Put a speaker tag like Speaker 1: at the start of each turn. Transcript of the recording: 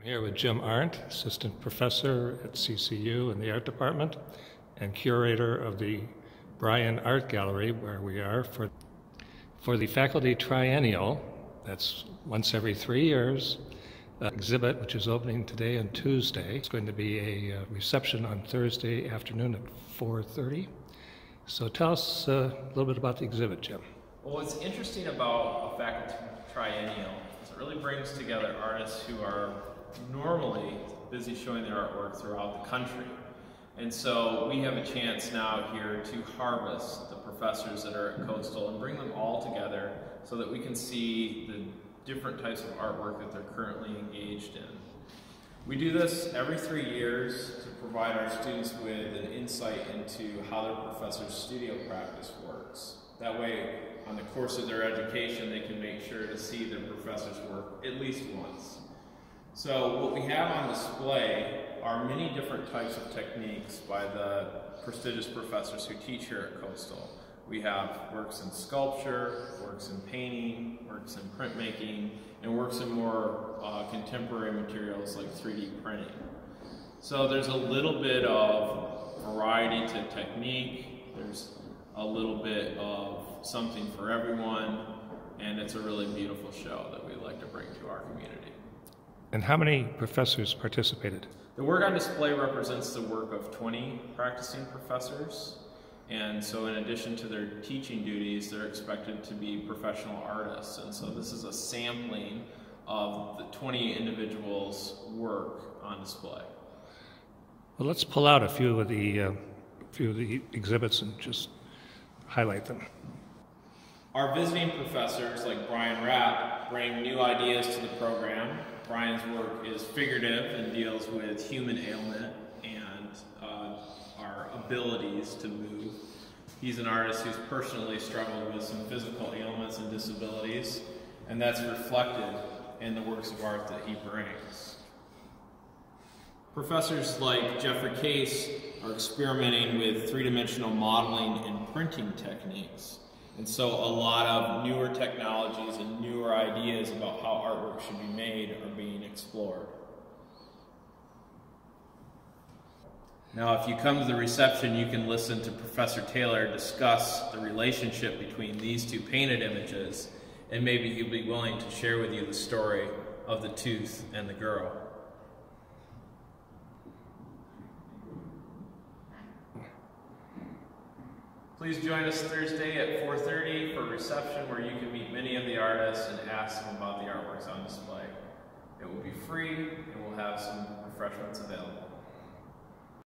Speaker 1: I'm here with Jim Arndt, Assistant Professor at CCU in the Art Department and curator of the Bryan Art Gallery, where we are for, for the faculty triennial, that's once every three years, uh, exhibit, which is opening today and Tuesday. It's going to be a uh, reception on Thursday afternoon at 4.30. So tell us uh, a little bit about the exhibit, Jim.
Speaker 2: Well, what's interesting about a faculty triennial is it really brings together artists who are normally busy showing their artwork throughout the country. And so we have a chance now here to harvest the professors that are at Coastal and bring them all together so that we can see the different types of artwork that they're currently engaged in. We do this every three years to provide our students with an insight into how their professor's studio practice works. That way, on the course of their education, they can make sure to see their professor's work at least once. So what we have on display are many different types of techniques by the prestigious professors who teach here at Coastal. We have works in sculpture, works in painting, works in printmaking, and works in more uh, contemporary materials like 3D printing. So there's a little bit of variety to technique, there's a little bit of something for everyone, and it's a really beautiful show that we like to bring to our community.
Speaker 1: And how many professors participated?
Speaker 2: The work on display represents the work of 20 practicing professors. And so in addition to their teaching duties, they're expected to be professional artists. And so this is a sampling of the 20 individuals' work on display.
Speaker 1: Well, let's pull out a few of the, uh, few of the exhibits and just highlight them.
Speaker 2: Our visiting professors, like Brian Rapp, bring new ideas to the program Brian's work is figurative and deals with human ailment and uh, our abilities to move. He's an artist who's personally struggled with some physical ailments and disabilities, and that's reflected in the works of art that he brings. Professors like Jeffrey Case are experimenting with three-dimensional modeling and printing techniques. And so a lot of newer technologies and newer ideas about how artwork should be made are being explored. Now, if you come to the reception, you can listen to Professor Taylor discuss the relationship between these two painted images, and maybe he'll be willing to share with you the story of the tooth and the girl. Please join us Thursday at 4.30 for a reception where you can meet many of the artists and ask them about the artworks on display. It will be free and we'll have some refreshments available.